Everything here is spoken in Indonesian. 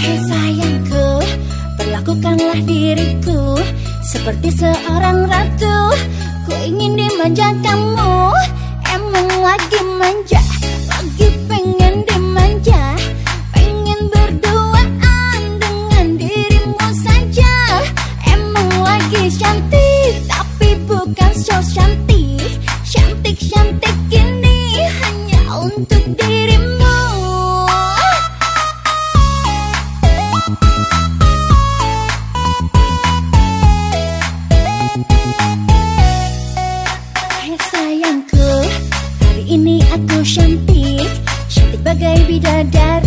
Hei sayangku, perlakukanlah diriku seperti seorang ratu. Ku ingin dimanja kamu, emang lagi manja, lagi pengen dimanja, pengen berduaan dengan dirimu saja. Emang lagi cantik, tapi bukan so cantik, cantik cantik ini hanya untuk dirimu. Hai sayangku, hari ini aku cantik, cantik bagai bidadari.